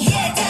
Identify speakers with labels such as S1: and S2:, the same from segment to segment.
S1: Yeah,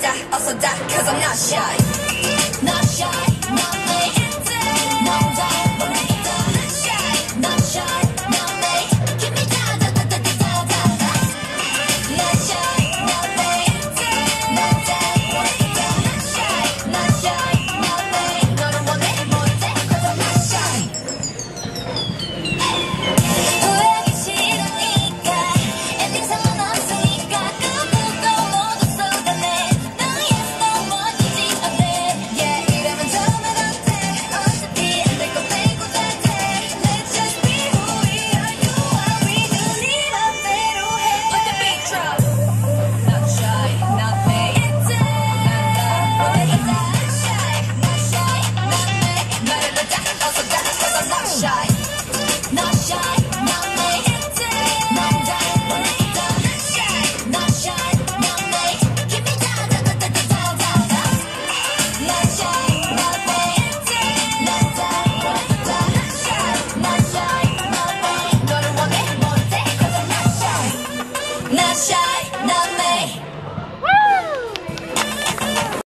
S1: die, also die, cause I'm not shy.